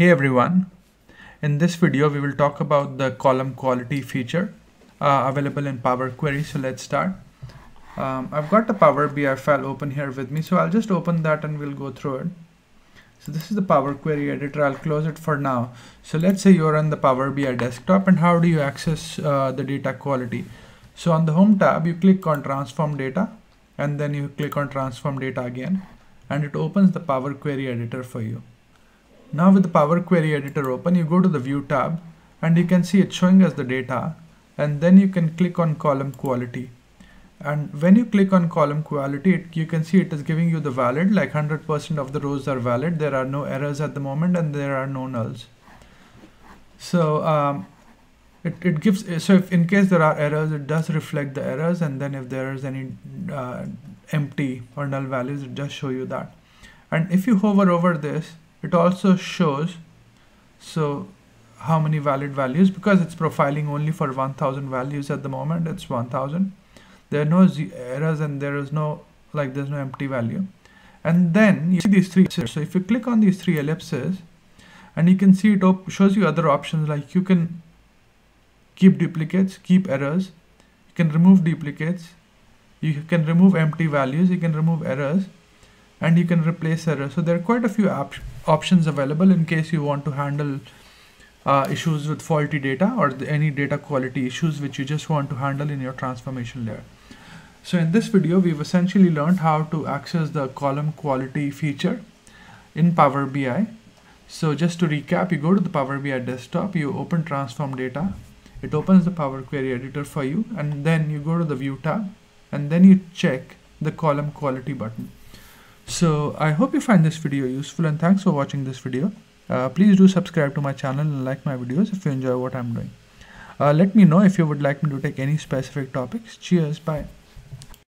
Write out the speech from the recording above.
Hey everyone, in this video we will talk about the column quality feature uh, available in Power Query. So let's start. Um, I've got the Power BI file open here with me, so I'll just open that and we'll go through it. So this is the Power Query editor. I'll close it for now. So let's say you're on the Power BI desktop and how do you access uh, the data quality? So on the Home tab, you click on Transform Data and then you click on Transform Data again and it opens the Power Query editor for you. Now with the Power Query editor open, you go to the View tab and you can see it showing us the data and then you can click on column quality. And when you click on column quality, it, you can see it is giving you the valid, like 100% of the rows are valid. There are no errors at the moment and there are no nulls. So um, it, it gives, so if in case there are errors, it does reflect the errors. And then if there is any uh, empty or null values, it just show you that. And if you hover over this, it also shows so how many valid values because it's profiling only for 1000 values at the moment it's 1000 there are no errors and there is no like there's no empty value. And then you see these three so if you click on these three ellipses and you can see it shows you other options like you can keep duplicates keep errors. You can remove duplicates. You can remove empty values. You can remove errors. And you can replace errors. So there are quite a few op options available in case you want to handle uh, issues with faulty data or any data quality issues which you just want to handle in your transformation layer. So in this video, we've essentially learned how to access the column quality feature in Power BI. So just to recap, you go to the Power BI desktop, you open transform data, it opens the Power Query editor for you, and then you go to the view tab, and then you check the column quality button. So I hope you find this video useful and thanks for watching this video. Uh, please do subscribe to my channel and like my videos if you enjoy what I'm doing. Uh, let me know if you would like me to take any specific topics. Cheers, bye.